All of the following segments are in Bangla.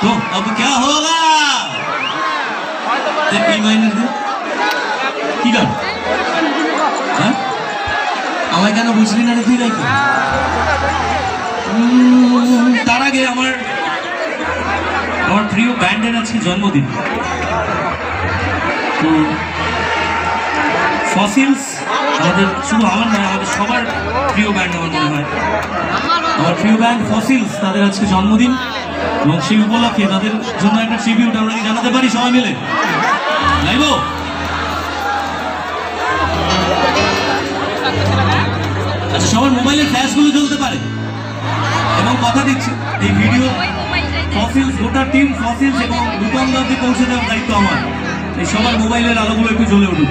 तो अब क्या होगा? কি গান আমায় কেন বুঝলি না রে তুই নাকি তার আগে আমার আমার প্রিয় ব্যান্ডের আজকে জন্মদিন তো ফসিলস আমাদের শুধু আমার নয় আমাদের সবার প্রিয় ব্যান্ড আমার মনে হয়। আমার প্রিয় ব্যান্ড ফসিলস তাদের আজকে জন্মদিন। এবং সেই উপলক্ষে তাদের জন্য একটা ট্রিবিউট আমরা কি জানাতে পারি সবাই মিলে? লাইব আচ্ছা সবার মোবাইলের ফ্ল্যাশগুলো জ্বলতে পারে। এবং কথা দিচ্ছি, এই ভিডিও ফসিলস গোটা টিম ফসিলস এবং দাবি পৌঁছে দেওয়ার দায়িত্ব আমার। এই সবার মোবাইলের আলোগুলো একটু জ্বলে উঠুক।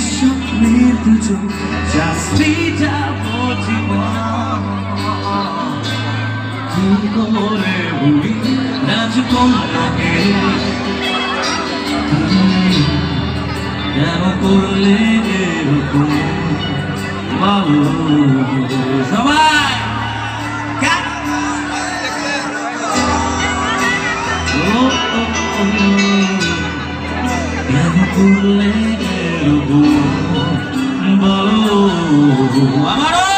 দুঃস্বপ্নের দুজন শাস্তি যাব জীবন কি করে ভুলি রাজকন্যাকে কেন করলে এরকম বলো সবাই কা- ও, ও, ও, কেন করলে এরকম বলো আমারও